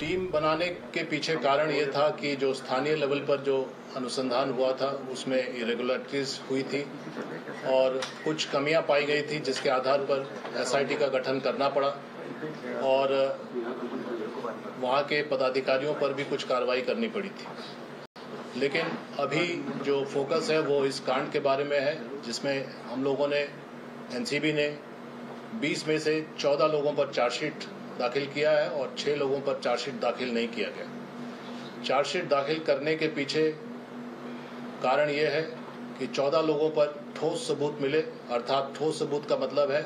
Team बनाने के पीछे कारण ये था कि जो स्थानीय लेवल पर जो अनुसंधान हुआ था, उसमें इरेगुलरिटीज हुई थी और कुछ कमियाँ पाई गई थी जिसके आधार पर एसआईटी का गठन करना पड़ा और वहाँ के पदाधिकारियों पर भी कुछ कार्रवाई करनी पड़ी थी। लेकिन अभी जो फोकस है, वो इस कांड के बारे में है, जिसमें हम लोगों ने एनसीबी ने 20 में से 14 लोगों पर चार्जशीट दाखिल किया है और 6 लोगों पर चार्जशीट दाखिल नहीं किया गया। चार्जशीट दाखिल करने के पीछे कारण ये है कि 14 लोगों पर ठोस सबूत मिले, अर्थात ठोस सबूत का मतलब है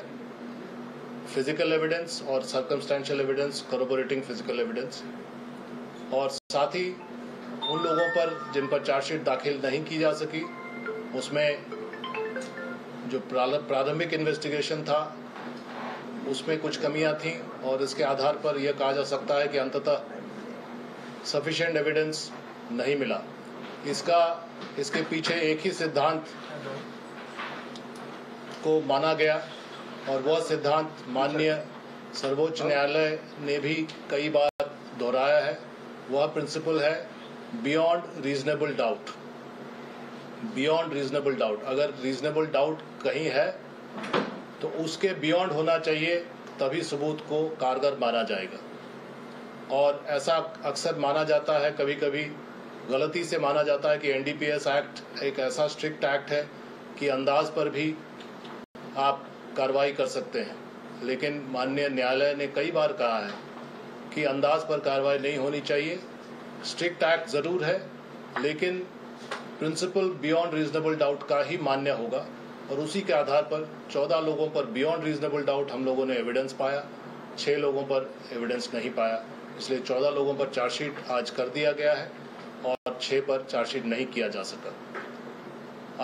फ़िज़िकल एविडेंस और circumstantial evidence corroborating physical evidence और साथ ही उन लोगों पर जिन पर चार्जशीट दाखिल नहीं की जा सकी, उसमें जो प्रारंभिक इन्वेस्टिगेशन था उसमें कुछ कमियाँ थी और इसके आधार पर यह कहा जा सकता है कि अंततः सफिशिएंट एविडेंस नहीं मिला। इसका, इसके पीछे एक ही सिद्धांत को माना गया और वह सिद्धांत माननीय सर्वोच्च न्यायालय ने भी कई बार दोहराया है। वह प्रिंसिपल है beyond reasonable doubt beyond reasonable doubt अगर रीजनेबल डाउट कहीं है तो उसके बियॉन्ड होना चाहिए, तभी सबूत को कारगर माना जाएगा। और ऐसा अक्सर माना जाता है कभी कभी गलती से माना जाता है कि एनडीपीएस एक्ट एक ऐसा स्ट्रिक्ट एक्ट है कि अंदाज पर भी आप कार्रवाई कर सकते हैं। लेकिन माननीय न्यायालय ने कई बार कहा है कि अंदाज पर कार्रवाई नहीं होनी चाहिए। स्ट्रिक्ट एक्ट ज़रूर है, लेकिन प्रिंसिपल बियॉन्ड रीजनेबल डाउट का ही मान्य होगा। और उसी के आधार पर 14 लोगों पर बियॉन्ड रीजनेबल डाउट हम लोगों ने एविडेंस पाया, छह लोगों पर एविडेंस नहीं पाया। इसलिए 14 लोगों पर चार्जशीट आज कर दिया गया है और छह पर चार्जशीट नहीं किया जा सका।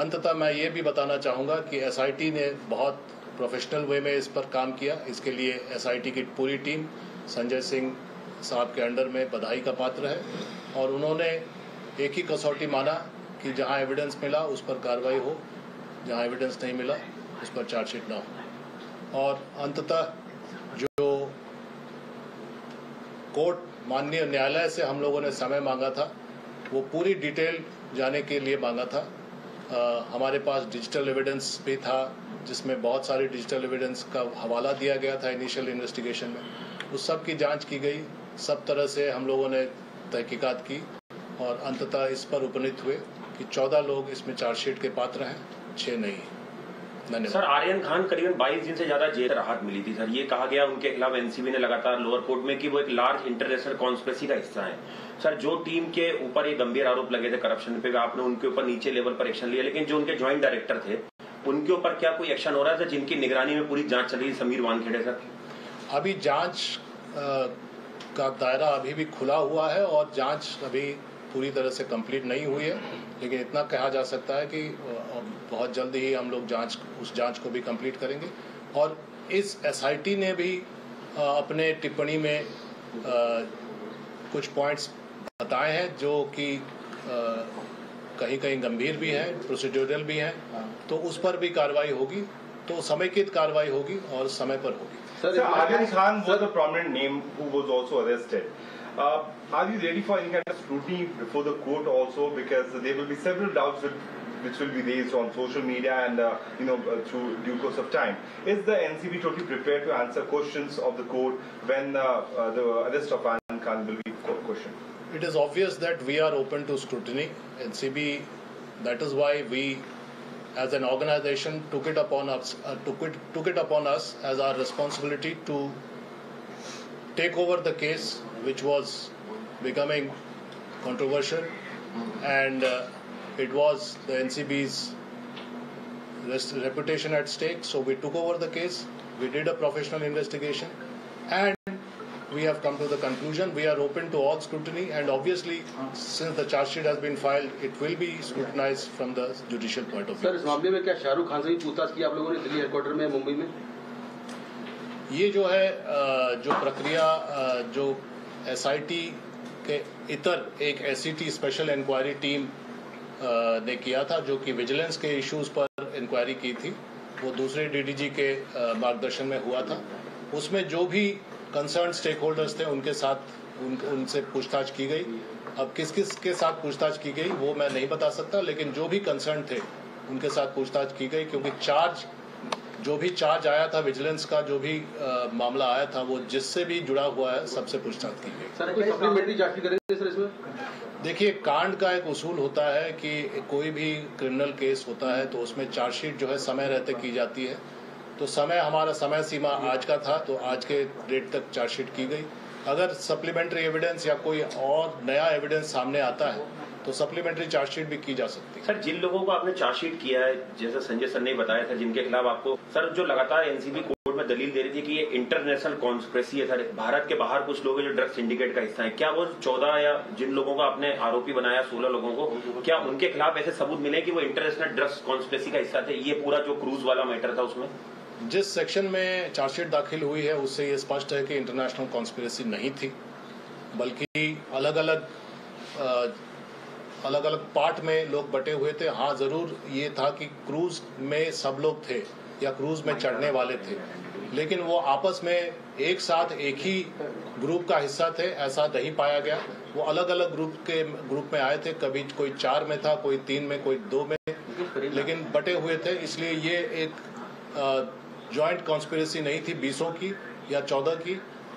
अंततः मैं ये भी बताना चाहूँगा कि एसआईटी ने बहुत प्रोफेशनल वे में इस पर काम किया। इसके लिए एसआईटी की पूरी टीम संजय सिंह साहब के अंडर में बधाई का पात्र है और उन्होंने एक ही कसौटी माना कि जहाँ एविडेंस मिला उस पर कार्रवाई हो। जहाँ एविडेंस नहीं मिला उस पर चार्जशीट ना हो। और अंततः जो कोर्ट माननीय न्यायालय से हम लोगों ने समय मांगा था वो पूरी डिटेल जाने के लिए मांगा था। आ, हमारे पास डिजिटल एविडेंस भी था जिसमें बहुत सारे डिजिटल एविडेंस का हवाला दिया गया था इनिशियल इन्वेस्टिगेशन में। उस सब की जाँच की गई सब तरह से हम लोगों ने तहकीकात की और अंततः इस पर उपनीत हुए कि चौदह लोग इसमें चार्जशीट के पात्र हैं। छह नहीं सर आर्यन खान करीबन 22 दिन से ज़्यादा जेल राहत मिली थी सर। ये कहा गया उनके खिलाफ एनसीबी ने लगातार लोअर कोर्ट में कि वो एक लार्ज इंटरनेशनल कॉन्स्पेसी का हिस्सा है। सर जो टीम के ऊपर ये गंभीर आरोप लगे थे करप्शन पे आपने उनके ऊपर नीचे लेवल पर एक्शन लिया लेकिन जो उनके ज्वाइंट डायरेक्टर थे उनके ऊपर क्या कोई एक्शन हो रहा है जिनकी निगरानी में पूरी जाँच चल रही समीर वानखेड़े सर? अभी जाँच का दायरा अभी भी खुला हुआ है और जाँच अभी पूरी तरह से कंप्लीट नहीं हुई है लेकिन इतना कहा जा सकता है कि बहुत जल्द ही हम लोग जाँच उस जाँच को भी कंप्लीट करेंगे। और इस एसआईटी ने भी अपने टिप्पणी में कुछ पॉइंट्स बताए हैं जो कि कहीं कहीं गंभीर भी हैं प्रोसीड्योरल भी हैं। तो उस पर भी कार्रवाई होगी तो समेकित कार्रवाई होगी और समय पर होगी। Sir Aryan Khan was a prominent name who was also arrested are you ready for any kind of scrutiny before the court also because there will be several doubts with which will be raised on social media and uh, you know uh, through due course of time. Is the NCB totally prepared to answer questions of the court when uh, uh, the arrest of Aryan Khan will be questioned? It is obvious that we are open to scrutiny. NCB, that is why we as an organization took it upon us uh, took it took it upon us as our responsibility to take over the case which was becoming controversial and uh, it was the NCB's reputation at stake so we took over the case we did a professional investigation and we have come to the conclusion we are open to all scrutiny and obviously since the charge sheet has been filed it will be scrutinized from the judicial point of view sir इस मामले में क्या शाहरुख खान से भी पूछताछ की आप लोगों ने दिल्ली हेडक्वार्टर में मुंबई में ये जो है जो प्रक्रिया जो एसआईटी के इतर एक एससीटी स्पेशल इंक्वायरी टीम ने किया था जो कि विजिलेंस के इश्यूज़ पर इंक्वायरी की थी। वो दूसरे डीडीजी के मार्गदर्शन में हुआ था। उसमें जो भी कंसर्न स्टेक होल्डर्स थे उनके साथ उन, उनसे पूछताछ की गई। अब किस किस के साथ पूछताछ की गई वो मैं नहीं बता सकता लेकिन जो भी कंसर्न थे उनके साथ पूछताछ की गई क्योंकि चार्ज जो भी चार्ज आया था विजिलेंस का जो भी आ, मामला आया था वो जिससे भी जुड़ा हुआ है सबसे पूछताछ की गई सर कोई सप्लीमेंट्री जाँच भी करेंगे सर इसमें? देखिए कांड का एक उसूल होता है कि कोई भी क्रिमिनल केस होता है तो उसमें चार्जशीट जो है समय रहते की जाती है। तो समय हमारा समय सीमा आज का था तो आज के डेट तक चार्जशीट की गई। अगर सप्लीमेंट्री एविडेंस या कोई और नया एविडेंस सामने आता है तो सप्लीमेंट्री चार्जशीट भी की जा सकती है। सर जिन लोगों को आपने चार्जशीट किया है जैसे संजय सर ने बताया था जिनके खिलाफ आपको सर जो लगातार एनसीबी कोर्ट में दलील दे रही थी कि ये इंटरनेशनल कॉन्स्परेसी है सर भारत के बाहर कुछ लोग हैं जो ड्रग सिंडिकेट का हिस्सा है। क्या वो चौदह या जिन लोगों को आपने आरोपी बनाया सोलह लोगों को क्या उनके खिलाफ ऐसे सबूत मिले कि वो इंटरनेशनल ड्रग्स कॉन्स्परेसी का हिस्सा थे? ये पूरा जो क्रूज वाला मैटर था उसमें। जिस सेक्शन में चार्जशीट दाखिल हुई है उससे ये स्पष्ट है कि इंटरनेशनल कॉन्स्पिरेसी नहीं थी बल्कि अलग अलग अलग अलग पार्ट में लोग बटे हुए थे। हाँ ज़रूर ये था कि क्रूज में सब लोग थे या क्रूज में चढ़ने वाले थे। लेकिन वो आपस में एक साथ, एक ही ग्रुप का हिस्सा थे, ऐसा नहीं पाया गया। वो अलग अलग ग्रुप के, ग्रुप में आए थे। कभी कोई चार में था, कोई तीन में, कोई दो में। लेकिन बटे हुए थे, इसलिए ये एक जॉइंट कॉन्स्पिरेसी नहीं थी बीसों की या चौदह की।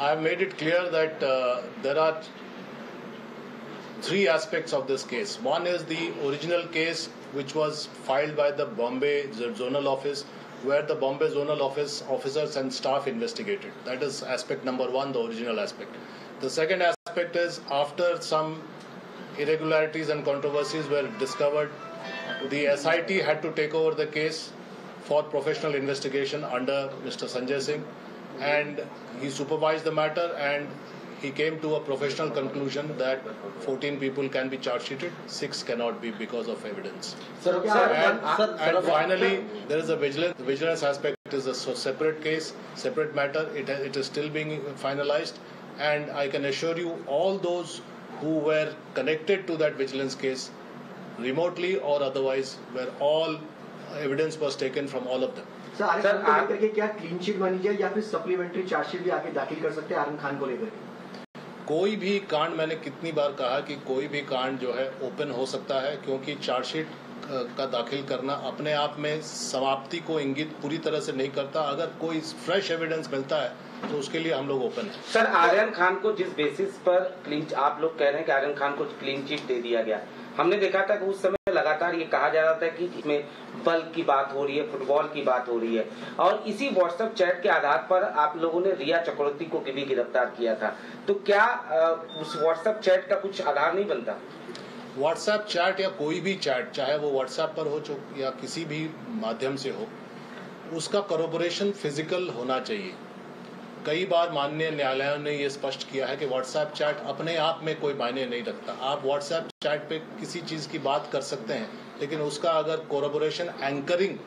I have made it clear that uh, there are three aspects of this case. One is the original case which was filed by the Bombay Zonal Office where the Bombay Zonal Office officers and staff investigated. That is aspect number one, the original aspect. The second aspect is after some irregularities and controversies were discovered, the SIT had to take over the case for professional investigation under Mr. Sanjay Singh and he supervised the matter and he came to a professional conclusion that 14 people can be charge sheeted, 6 cannot be because of evidence. Sir, sir, and, sir, and finally, there is a vigilance, vigilance aspect is a separate case, separate matter. It, it is still being finalized, and I can assure you, all those who were connected to that vigilance case, remotely or otherwise, were all evidence was taken from all of them. Sir Arif Khan को लेकर के क्या clean sheet बनी जाए या फिर supplementary chargesheet भी आगे दाखिल कर सकते हैं आरिफ खान को लेकर? कोई भी कांड मैंने कितनी बार कहा कि कोई भी कांड जो है ओपन हो सकता है क्योंकि चार्जशीट का दाखिल करना अपने आप में समाप्ति को इंगित पूरी तरह से नहीं करता। अगर कोई फ्रेश एविडेंस मिलता है तो उसके लिए हम लोग ओपन है। सर आर्यन खान को जिस बेसिस पर क्लीन आप लोग कह रहे हैं कि आर्यन खान को क्लीन चिट दे दिया गया हमने देखा था कि उस समय लगातार ये कहा जा रहा था कि इसमें बल की बात हो रही है, फुटबॉल की बात हो रही है। और इसी व्हाट्सएप चैट के आधार पर आप लोगों ने रिया चक्रवर्ती को भी गिरफ़्तार किया था। तो क्या उस व्हाट्सएप चैट का कुछ आधार नहीं बनता? व्हाट्सएप चैट या कोई भी चैट, चाहे वो व्हाट्सएप पर हो या किसी भी माध्यम से हो, उसका करोबोरेशन फ़िज़िकल होना चाहिए। कई बार माननीय न्यायालयों ने यह स्पष्ट किया है कि व्हाट्सएप चैट अपने आप में कोई मायने नहीं रखता। आप व्हाट्सएप चैट पे किसी चीज़ की बात कर सकते हैं, लेकिन उसका अगर कोरोबोरेशन एंकरिंग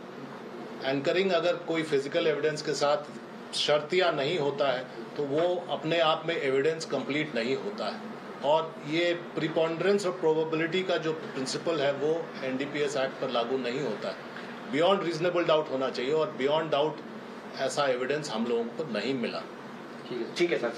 एंकरिंग अगर कोई फ़िज़िकल एविडेंस के साथ शर्तिया नहीं होता है तो वो अपने आप में एविडेंस कंप्लीट नहीं होता है। और ये प्रिपॉन्डरेंस और प्रोबेबिलिटी का जो प्रिंसिपल है, वो एनडीपीएस एक्ट पर लागू नहीं होता है। बियॉन्ड रीजनेबल डाउट होना चाहिए और बियॉन्ड डाउट ऐसा एविडेंस हम लोगों को नहीं मिला। ठीक है सर